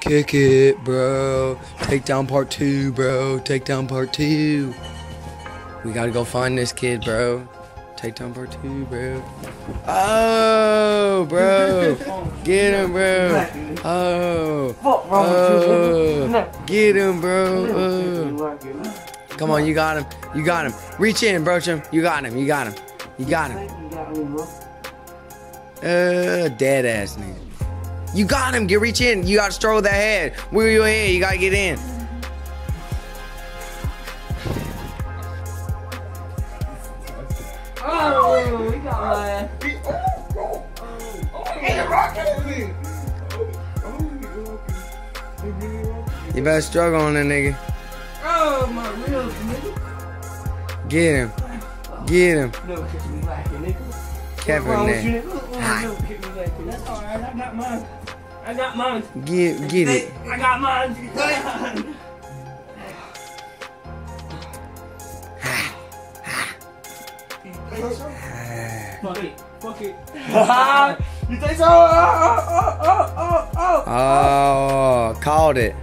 Kick it, bro. Takedown part two, bro. Takedown part two. We gotta go find this kid, bro. Takedown part two, bro. Oh, bro. Get him, bro. Oh. Oh. Get him, bro. Oh. Come on, you got him. You got him. Reach in, Brochum. You got him. You got him. You got him. Uh, dead ass nigga. You got him. Get reach in. You gotta stroke that head. Where your head. You gotta get in. Oh, we got ass. You better struggle on that nigga. Oh, my ribs, nigga. Get him. Get him. No, kick me back, nigga. Kevin What's wrong with you, nigga? Oh, no, kick me back. That's alright. I got mine. I got mine. Get get it. I got mine. Fuck it. Fuck it. you think so? Oh, oh, oh, oh, oh. Oh, called it.